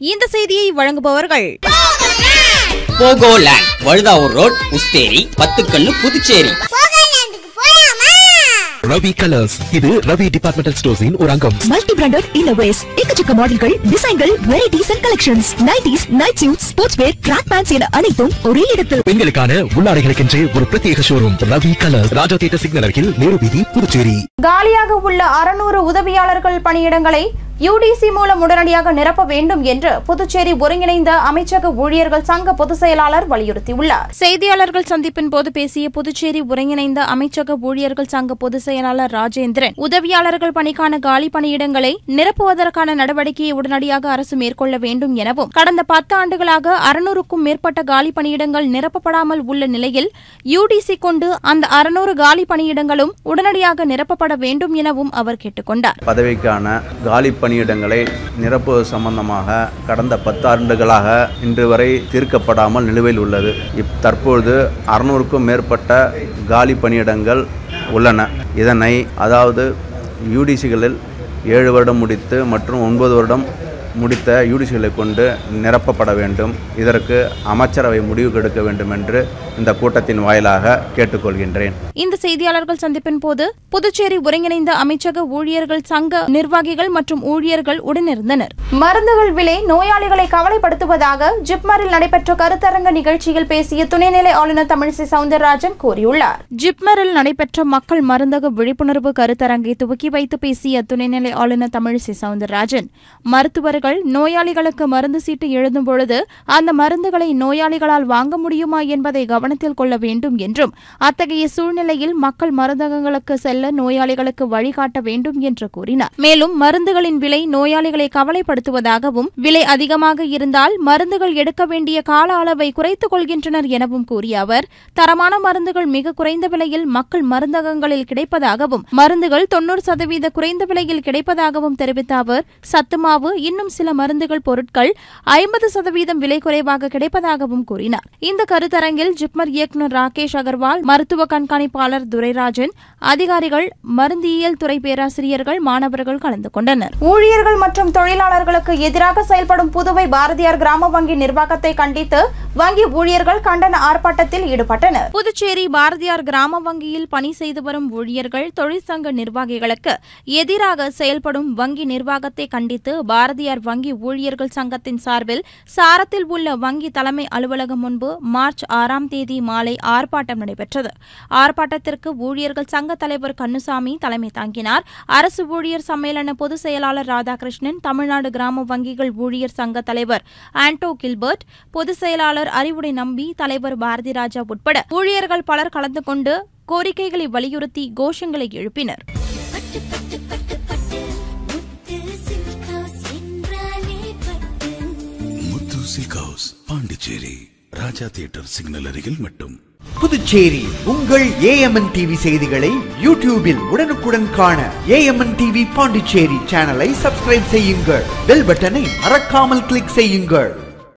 இந்த செய்தியை வழங்குபவர்கள் போகோலேண்ட் வழுதாவூர் ரோட் உஸ்தேரி பத்துக்கண்ணு புதுச்சேரி. ரவி கலர்ஸ். இது ரவி டிபார்ட்மெண்டல் ஸ்டோர்ஸின் ஒரு அங்கம் மல்டி பிராண்டட் இன்னோவேஸ் எக்கச்சக்க மாடல்கள் டிசைன்கள் varieties and collections nighties night suit sports wear track pants என அனைத்தும் ஒரே இடத்தில். பெண்களுக்கான உள்ளாடைகளுக்கென்றே ஒரு பிரத்யேக showroom Ravi colours. Raja theatre signal அருகில் நேரு வீதி புதுச்சேரி. காலியாக உள்ள அறுநூறு உதவியாளர்கள் பணியிடங்களை யுடிசி மூலம் உடனடியாக நிரப்ப வேண்டும் என்று புதுச்சேரி ஒருங்கிணைந்த அமைச்சக ஊழியர்கள் சங்க பொதுச் செயலாளர் வலியுறுத்தியுள்ளார். செய்தியாளர்கள் சந்திப்பின் போது பேசிய புதுச்சேரி ஒருங்கிணைந்த அமைச்சக ஊழியர்கள் சங்க பொதுச் செயலாளர் ராஜேந்திரன் உதவியாளர்கள் பணிக்கான காலி பணியிடங்களை நிரப்புவதற்கான நடவடிக்கையை உடனடியாக அரசு மேற்கொள்ள வேண்டும் எனவும் கடந்த பத்து ஆண்டுகளாக அறுநூறுக்கும் மேற்பட்ட காலி பணியிடங்கள் நிரப்பப்படாமல் உள்ள நிலையில் யுடிசி கொண்டு அந்த அறுநூறு காலி பணியிடங்களும் உடனடியாக நிரப்பப்பட வேண்டும் எனவும் அவர் கேட்டுக் கொண்டார் பதவிக்கான காலி பணியிடங்களை நிரப்புவது சம்பந்தமாக கடந்த பத்தாண்டுகளாக இன்று வரை தீர்க்கப்படாமல் நிலுவையில் உள்ளது. இப் தற்பொழுது அறுநூறுக்கும் மேற்பட்ட காலி பணியிடங்கள் உள்ளன. இதனை அதாவது யூடிசிகளில் ஏழு வருடம் முடித்து மற்றும் ஒன்பது வருடம் முடித்த யூடிசிகளை கொண்டு நிரப்பப்பட வேண்டும். இதற்கு அமைச்சரவை முடிவு எடுக்க வேண்டும் என்று இந்த கூட்டத்தின் வாயிலாக கேட்டுக்கொள்கின்றேன். இந்த செய்தியாளர்கள் சந்திப்பின் போது புதுச்சேரி ஒருங்கிணைந்த அமைச்சக ஊழியர்கள் சங்க நிர்வாகிகள் மற்றும் ஊழியர்கள் உடனிருந்தனர். மருந்துகள் விலை நோயாளிகளை கவலைப்படுத்துவதாக ஜிப்மரில் நடைபெற்ற கருத்தரங்க நிகழ்ச்சியில் பேசிய துணைநிலை ஆளுநர் தமிழிசை சவுந்தரராஜன் கூறியுள்ளார். ஜிப்மரில் நடைபெற்ற மக்கள் மருந்தக விழிப்புணர்வு கருத்தரங்கை துவக்கி வைத்து பேசிய துணைநிலை ஆளுநர் தமிழிசை சவுந்தரராஜன் மருத்துவர்கள் நோயாளிகளுக்கு மருந்து சீட்டு எழுதும் பொழுது அந்த மருந்துகளை நோயாளிகளால் வாங்க முடியுமா என்பதை கவனத்தில் கொள்ள வேண்டும் என்றும் அத்தகைய சூழ்நிலையில் மக்கள் மருந்தகங்களுக்கு செல்ல நோயாளிகளுக்கு வழிகாட்ட வேண்டும் என்று கூறினார். மேலும் மருந்துகளின் விலை நோயாளிகளை கவலைப்படுத்துவதாகவும் விலை அதிகமாக இருந்தால் மருந்துகள் எடுக்க வேண்டிய கால அளவை குறைத்துக் கொள்கின்றனர் எனவும் கூறிய அவர் தரமான மருந்துகள் மிக குறைந்த விலையில் மக்கள் மருந்தகங்களில் கிடைப்பதாகவும் மருந்துகள் தொன்னூறு சதவீத குறைந்த விலையில் கிடைப்பதாகவும் தெரிவித்த அவர் சத்துமாவு இன்னும் சில மருந்துகள் பொருட்கள் ஐம்பது சதவீதம் விலை குறைவாக கிடைப்பதாகவும் கூறினார். இந்த கருத்தரங்கில் ஜிப்மர் இயக்குநர் ராகேஷ் அகர்வால் மருத்துவ கண்காணிப்பாளர் துரைராஜன் அதிகாரிகள் மருந்தியல் துறை பேராசிரியர்கள் மாணவர்கள் கலந்து கொண்டனர். ஊழியர்கள் மற்றும் தொழிலாளர்களுக்கு எதிராக செயல்படும் புதுவை பாரதியார் கிராம வங்கி நிர்வாகத்தை கண்டித்து வங்கி ஊழியர்கள் கண்டன ஆர்ப்பாட்டத்தில் ஈடுபட்டனர். புதுச்சேரி பாரதியார் கிராம வங்கியில் பணி செய்து வரும் ஊழியர்கள் தொழிற்சங்க நிர்வாகிகளுக்கு எதிராக செயல்படும் வங்கி நிர்வாகத்தை கண்டித்து பாரதியார் வங்கி ஊழியர்கள் சங்கத்தின் சார்பில் சாரத்தில் உள்ள வங்கி தலைமை அலுவலகம் முன்பு மார்ச் ஆறாம் தேதி மாலை ஆர்ப்பாட்டம் நடைபெற்றது. ஆர்ப்பாட்டத்திற்கு ஊழியர்கள் சங்க தலைவர் கண்ணுசாமி தலைமை தாங்கினார். அரசு ஊழியர் சம்மேளன பொதுச் செயலாளர் ராதாகிருஷ்ணன் தமிழ்நாடு கிராம வங்கிகள் ஊழியர் சங்க தலைவர் ஆண்டோ கில்பர்ட் பொதுச் செயலாளர் அறிவுடை நம்பி தலைவர் பாரதி ராஜா உட்பட ஊழியர்கள் பலர் கலந்து கொண்டு கோரிக்கைகளை வலியுறுத்தி கோஷங்களை எழுப்பினர். Music house Pondicherry Raja theatre signal அருகில் மட்டும். புதுச்சேரி உங்கள் ஏஎம்என் டிவி செய்திகளை யூடியூபில் உடனுக்குடன் காண ஏஎம்என் டிவி பாண்டிச்சேரி சேனலை சப்ஸ்கிரைப் செய்யுங்கள். பெல் பட்டனை மறக்காமல் கிளிக் செய்யுங்கள்.